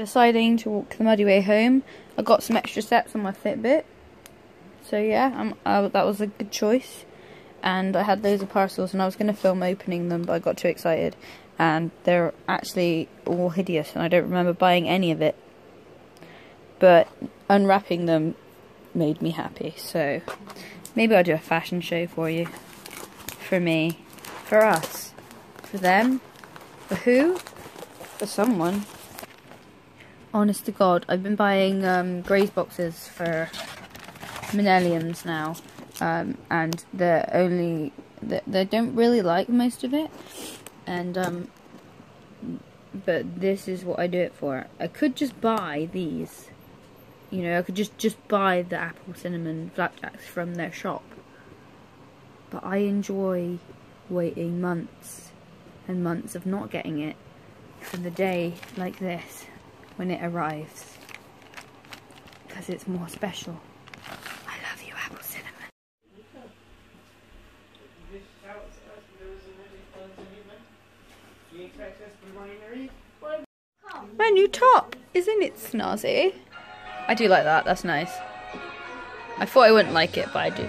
deciding to walk the muddy way home. I got some extra steps on my Fitbit. So yeah, uh, that was a good choice. And I had loads of parcels and I was going to film opening them, but I got too excited. And they're actually all hideous and I don't remember buying any of it. But unwrapping them made me happy. So maybe I'll do a fashion show for you. For me. For us. For them. For who? For someone. Honest to God, I've been buying um, boxes for Manelians now, um, and they're only they, they don't really like most of it, and um, but this is what I do it for. I could just buy these, you know, I could just just buy the apple cinnamon flapjacks from their shop, but I enjoy waiting months and months of not getting it for the day like this when it arrives because it's more special. I love you, apple cinnamon. My new top, isn't it snazzy? I do like that, that's nice. I thought I wouldn't like it, but I do.